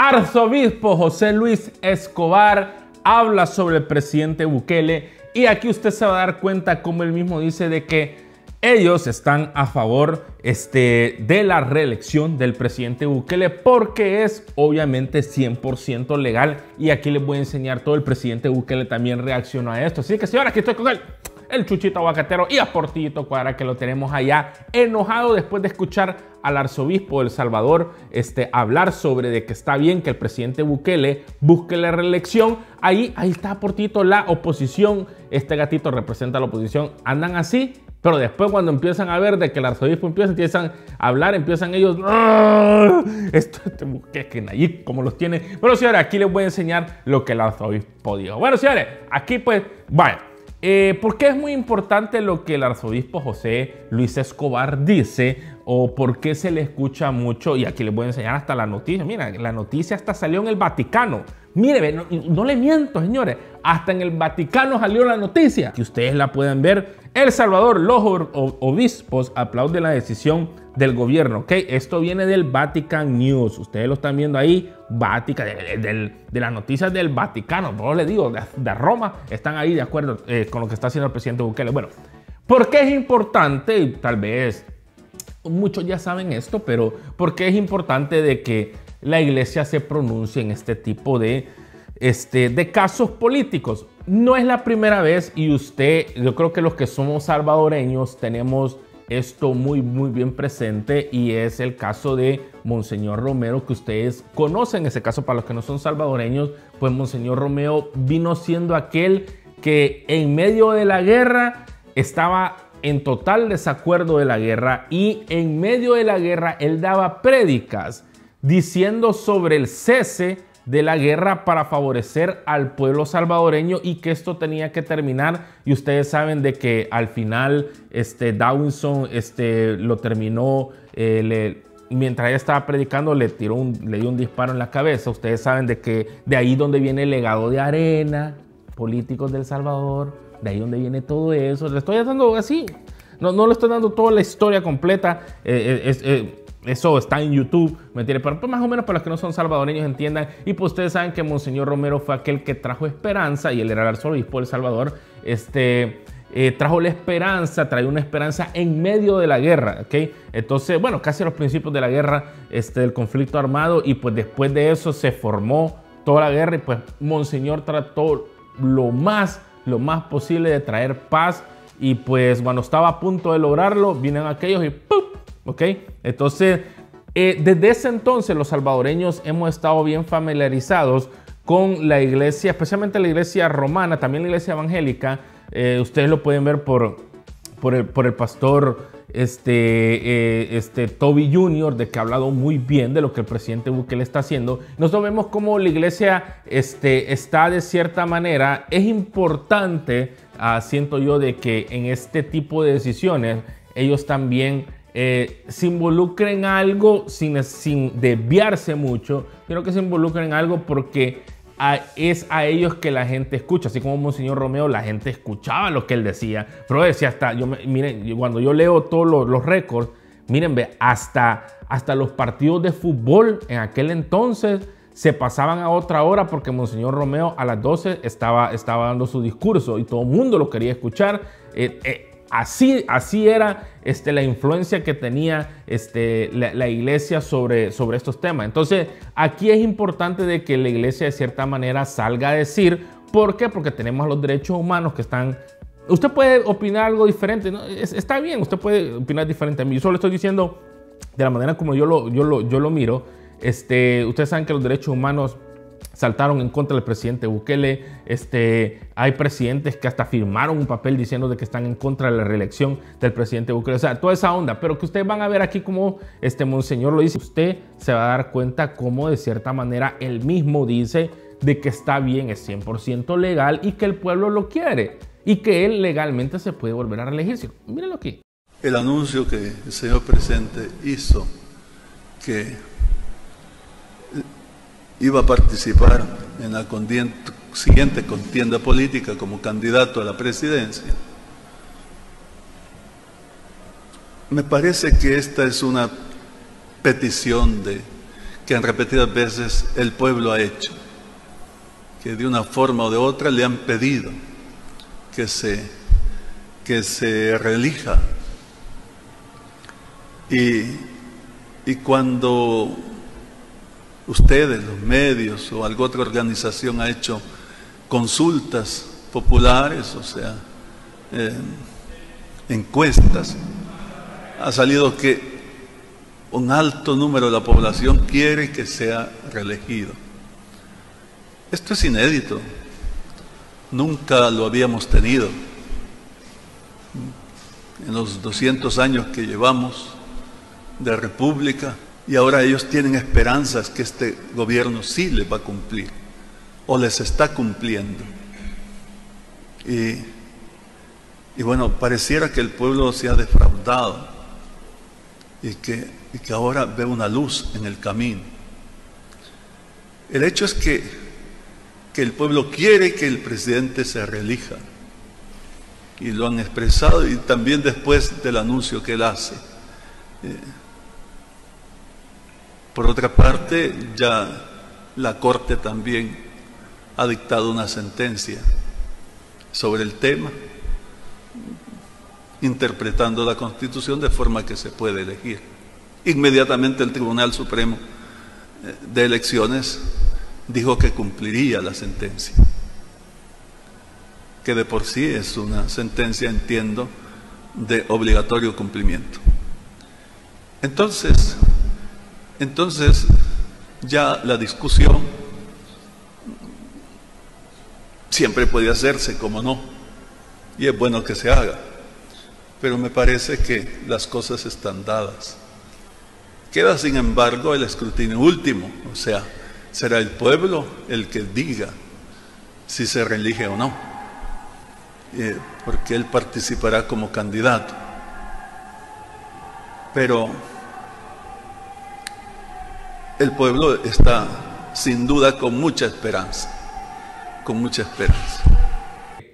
Arzobispo José Luis Escobar habla sobre el presidente Bukele y aquí usted se va a dar cuenta como él mismo dice de que ellos están a favor este, de la reelección del presidente Bukele porque es obviamente 100% legal y aquí les voy a enseñar todo el presidente Bukele también reaccionó a esto. Así que señora, aquí estoy con él el Chuchito Aguacatero y a Portillito Cuadra que lo tenemos allá enojado después de escuchar al arzobispo de El Salvador este, hablar sobre de que está bien que el presidente Bukele busque la reelección. Ahí, ahí está Portito, la oposición. Este gatito representa a la oposición. Andan así pero después cuando empiezan a ver de que el arzobispo empieza, empiezan a hablar, empiezan ellos, ¡Ah! esto, este, que allí como los tiene. Bueno, señores, aquí les voy a enseñar lo que el arzobispo dijo. Bueno, señores, aquí pues, vaya. Eh, ¿Por qué es muy importante lo que el arzobispo José Luis Escobar dice? ¿O por qué se le escucha mucho? Y aquí les voy a enseñar hasta la noticia. Mira, la noticia hasta salió en el Vaticano. Mire, no, le miento, señores. Hasta en el Vaticano salió la noticia. Que ustedes la pueden ver el Salvador, los obispos aplauden la decisión del gobierno. ¿ok? Esto viene del Vatican News. Ustedes lo están viendo ahí, Vatican, de, las noticias del Vaticano. No le digo, de, Roma, están ahí de acuerdo eh, con lo que está haciendo el presidente Bukele. Bueno, ¿por qué es importante? Tal vez muchos ya saben esto, pero ¿por qué es importante de que la iglesia se pronuncie en este tipo de, este, de casos políticos? no es la primera vez y usted, yo creo que los que somos salvadoreños tenemos esto muy muy bien presente y es el caso de Monseñor Romero que ustedes conocen. Ese caso para los que no son salvadoreños, pues Monseñor Romero vino siendo aquel que en medio de la guerra estaba en total desacuerdo de la guerra y en medio de la guerra él daba prédicas diciendo sobre el cese de la guerra para favorecer al pueblo salvadoreño y que esto tenía que terminar. Y ustedes saben de que al final este, Dawinson este, lo terminó, eh, mientras ella estaba predicando le, tiró un, le dio un disparo en la cabeza. Ustedes saben de que de ahí donde viene el legado de arena, políticos del Salvador, de ahí donde viene todo eso. Le estoy dando así. No, no le estoy dando toda la historia completa. Eh, eh, eso está en YouTube, ¿me entiendes? Pero pues, más o menos para los que no son salvadoreños entiendan. Y pues ustedes saben que Monseñor Romero fue aquel que trajo esperanza y él era el arzobispo de El Salvador. Este, eh, trajo la esperanza, trajo una esperanza en medio de la guerra, ¿ok? Entonces, bueno, casi a los principios de la guerra, este, del conflicto armado y pues después de eso se formó toda la guerra y pues Monseñor trató lo más, lo más posible de traer paz y pues cuando estaba a punto de lograrlo, vienen aquellos y ¡pum! ¿Ok? Entonces, eh, desde ese entonces los salvadoreños hemos estado bien familiarizados con la iglesia, especialmente la iglesia romana, también la iglesia evangélica. Eh, ustedes lo pueden ver por, por, el, por el pastor este, eh, este, Toby Jr., de que ha hablado muy bien de lo que el presidente Bukele está haciendo. Nosotros vemos cómo la iglesia este, está de cierta manera. Es importante, ah, siento yo, de que en este tipo de decisiones ellos también eh, se involucren en algo sin, sin desviarse mucho, quiero que se involucren en algo porque es a ellos que la gente escucha, así como Monseñor Romeo, la gente escuchaba lo que él decía, pero decía hasta, yo, miren, cuando yo leo todos los, récords, miren, ve, hasta, hasta los partidos de fútbol en aquel entonces se pasaban a otra hora porque Monseñor Romeo a las 12 estaba, estaba dando su discurso y todo el mundo lo quería escuchar. Eh, eh, Así, así era este, la influencia que tenía este, la, iglesia sobre, sobre estos temas. Entonces, aquí es importante de que la iglesia de cierta manera salga a decir, ¿por qué? Porque tenemos los derechos humanos que están... Usted puede opinar algo diferente, ¿no? está bien, usted puede opinar diferente a mí. Yo solo estoy diciendo de la manera como yo lo, yo lo, miro. Este, ustedes saben que los derechos humanos saltaron en contra del presidente Bukele. Este, hay presidentes que hasta firmaron un papel diciendo de que están en contra de la reelección del presidente Bukele. O sea, toda esa onda. Pero que ustedes van a ver aquí como este monseñor lo dice. Usted se va a dar cuenta cómo de cierta manera él mismo dice de que está bien, es 100% legal y que el pueblo lo quiere. Y que él legalmente se puede volver a reelegir. Mírenlo aquí. El anuncio que el señor presidente hizo que iba a participar en la siguiente contienda política como candidato a la presidencia. Me parece que esta es una petición de que en repetidas veces el pueblo ha hecho, que de una forma o de otra le han pedido que se, que se relija. Y, y cuando ustedes, los medios o alguna otra organización ha hecho consultas populares, o sea, eh, encuestas, ha salido que un alto número de la población quiere que sea reelegido. Esto es inédito, nunca lo habíamos tenido. En los 200 años que llevamos de república, y ahora ellos tienen esperanzas que este gobierno sí les va a cumplir, o les está cumpliendo. Y, bueno, pareciera que el pueblo se ha defraudado y que y que ahora ve una luz en el camino. El hecho es que, que el pueblo quiere que el presidente se reelija y lo han expresado y también después del anuncio que él hace. Eh, por otra parte, ya la Corte también ha dictado una sentencia sobre el tema, interpretando la Constitución de forma que se puede elegir. Inmediatamente el Tribunal Supremo eh, de Elecciones dijo que cumpliría la sentencia, que de por sí es una sentencia, entiendo, de obligatorio cumplimiento. Entonces, entonces ya la discusión siempre puede hacerse, como no, y es bueno que se haga, pero me parece que las cosas están dadas. Queda, sin embargo, el escrutinio último, o sea, será el pueblo el que diga si se reelige o no, eh, porque él participará como candidato. Pero el pueblo está sin duda con mucha esperanza, con mucha esperanza.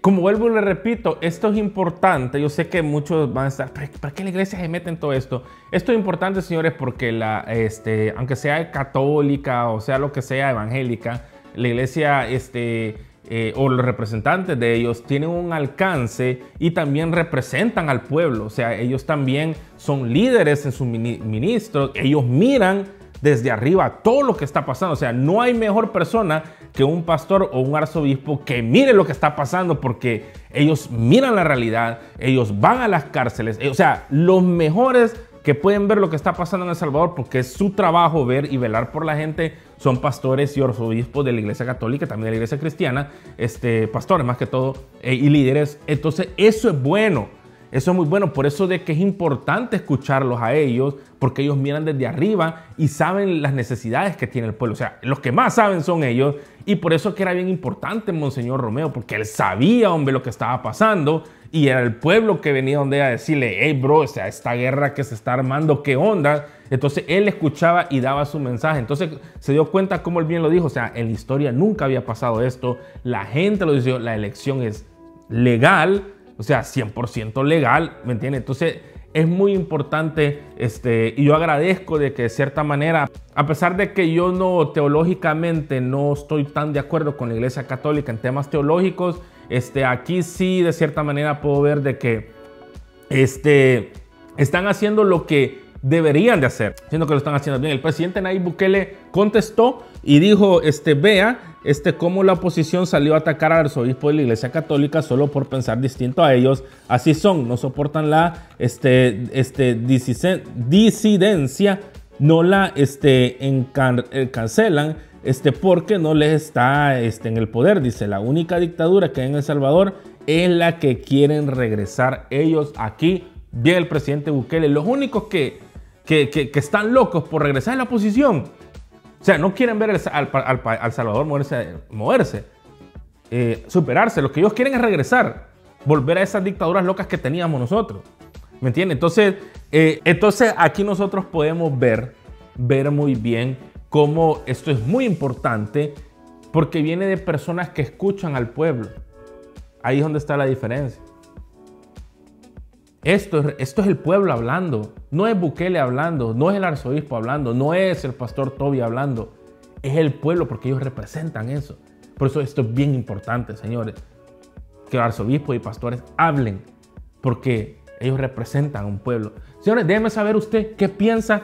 Como vuelvo y le repito, esto es importante. Yo sé que muchos van a estar, ¿para qué la iglesia se mete en todo esto? Esto es importante, señores, porque la, este, aunque sea católica o sea lo que sea evangélica, la iglesia este, eh, o los representantes de ellos tienen un alcance y también representan al pueblo. O sea, ellos también son líderes en sus ministros. Ellos miran desde arriba todo lo que está pasando. O sea, no hay mejor persona que un pastor o un arzobispo que mire lo que está pasando porque ellos miran la realidad, ellos van a las cárceles. O sea, los mejores que pueden ver lo que está pasando en El Salvador porque es su trabajo ver y velar por la gente son pastores y arzobispos de la iglesia católica, también de la iglesia cristiana, este, pastores más que todo, eh, y líderes. Entonces, eso es bueno. Eso es muy bueno, por eso de que es importante escucharlos a ellos, porque ellos miran desde arriba y saben las necesidades que tiene el pueblo. O sea, los que más saben son ellos, y por eso que era bien importante Monseñor Romeo, porque él sabía, hombre, lo que estaba pasando, y era el pueblo que venía donde a decirle, hey, bro, o sea, esta guerra que se está armando, ¿qué onda? Entonces él escuchaba y daba su mensaje. Entonces se dio cuenta, como él bien lo dijo, o sea, en la historia nunca había pasado esto, la gente lo dijo, la elección es legal, o sea, 100% legal, ¿me entiendes? Entonces es muy importante este, y yo agradezco de que de cierta manera, a pesar de que yo no teológicamente no estoy tan de acuerdo con la Iglesia Católica en temas teológicos, este, aquí sí de cierta manera puedo ver de que este, están haciendo lo que deberían de hacer, siendo que lo están haciendo bien. El presidente Nayib Bukele contestó y dijo, este, vea, este, cómo la oposición salió a atacar al arzobispo de la Iglesia Católica solo por pensar distinto a ellos. Así son, no soportan la este, este, disidencia, no la este, cancelan este, porque no les está este, en el poder. Dice, la única dictadura que hay en El Salvador es la que quieren regresar ellos aquí. Bien el presidente Bukele, los únicos que, que, que, que están locos por regresar en la oposición o sea, no quieren ver al, Salvador moverse, moverse eh, superarse. Lo que ellos quieren es regresar, volver a esas dictaduras locas que teníamos nosotros. ¿Me entiendes? Entonces, eh, entonces aquí nosotros podemos ver, ver muy bien cómo esto es muy importante porque viene de personas que escuchan al pueblo. Ahí es donde está la diferencia. Esto, es el pueblo hablando, no es Bukele hablando, no es el arzobispo hablando, no es el pastor Toby hablando, es el pueblo porque ellos representan eso. Por eso esto es bien importante, señores, que arzobispos y pastores hablen, porque ellos representan a un pueblo. Señores, déjenme saber usted qué piensa.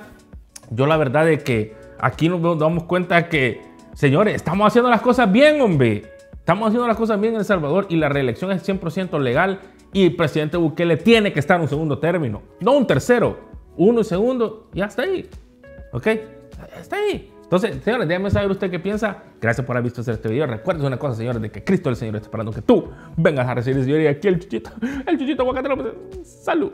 Yo la verdad es que aquí nos damos cuenta que, señores, estamos haciendo las cosas bien, hombre. Estamos haciendo las cosas bien en El Salvador y la reelección es 100% legal y el presidente Bukele tiene que estar un segundo término, no un tercero, uno y segundo, ya está ahí. ¿Ok? Está ahí. Entonces, señores, déjenme saber usted qué piensa. Gracias por haber visto este video. Recuerden una cosa, señores, de que Cristo el Señor está esperando que tú vengas a recibir, Señor, y aquí el chuchito, el chuchito aguacate. Salud.